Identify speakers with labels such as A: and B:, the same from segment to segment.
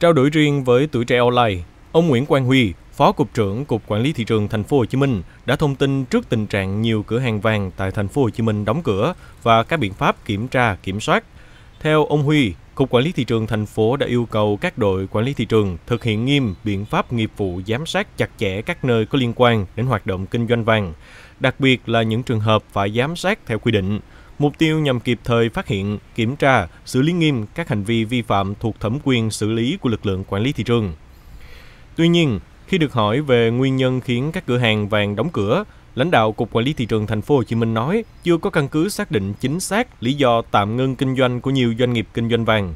A: Trao đổi riêng với tuổi trẻ online, ông Nguyễn Quang Huy, Phó cục trưởng Cục Quản lý thị trường thành phố Hồ Chí Minh đã thông tin trước tình trạng nhiều cửa hàng vàng tại thành phố Hồ Chí Minh đóng cửa và các biện pháp kiểm tra, kiểm soát. Theo ông Huy, Cục Quản lý thị trường thành phố đã yêu cầu các đội quản lý thị trường thực hiện nghiêm biện pháp nghiệp vụ giám sát chặt chẽ các nơi có liên quan đến hoạt động kinh doanh vàng, đặc biệt là những trường hợp phải giám sát theo quy định. Mục tiêu nhằm kịp thời phát hiện, kiểm tra, xử lý nghiêm các hành vi vi phạm thuộc thẩm quyền xử lý của lực lượng quản lý thị trường. Tuy nhiên, khi được hỏi về nguyên nhân khiến các cửa hàng vàng đóng cửa, lãnh đạo Cục Quản lý thị trường thành phố Hồ Chí Minh nói chưa có căn cứ xác định chính xác lý do tạm ngưng kinh doanh của nhiều doanh nghiệp kinh doanh vàng.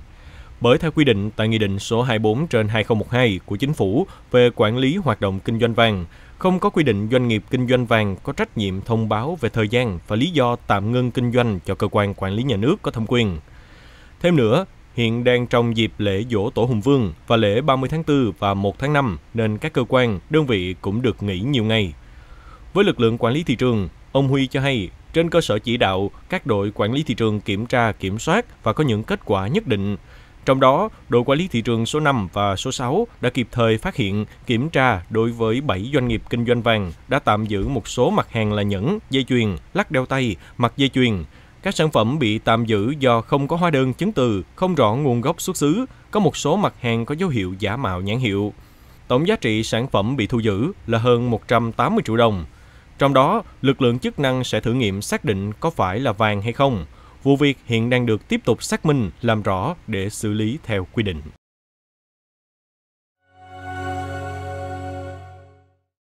A: Bởi theo quy định tại Nghị định số 24 trên 2012 của Chính phủ về quản lý hoạt động kinh doanh vàng, không có quy định doanh nghiệp kinh doanh vàng có trách nhiệm thông báo về thời gian và lý do tạm ngưng kinh doanh cho cơ quan quản lý nhà nước có thẩm quyền. Thêm nữa, hiện đang trong dịp lễ dỗ Tổ Hùng Vương và lễ 30 tháng 4 và 1 tháng 5 nên các cơ quan, đơn vị cũng được nghỉ nhiều ngày. Với lực lượng quản lý thị trường, ông Huy cho hay trên cơ sở chỉ đạo, các đội quản lý thị trường kiểm tra, kiểm soát và có những kết quả nhất định. Trong đó, đội quản lý thị trường số 5 và số 6 đã kịp thời phát hiện, kiểm tra đối với 7 doanh nghiệp kinh doanh vàng đã tạm giữ một số mặt hàng là nhẫn, dây chuyền, lắc đeo tay, mặt dây chuyền, các sản phẩm bị tạm giữ do không có hóa đơn chứng từ, không rõ nguồn gốc xuất xứ, có một số mặt hàng có dấu hiệu giả mạo nhãn hiệu. Tổng giá trị sản phẩm bị thu giữ là hơn 180 triệu đồng. Trong đó, lực lượng chức năng sẽ thử nghiệm xác định có phải là vàng hay không. Vụ việc hiện đang được tiếp tục xác minh, làm rõ để xử lý theo quy định.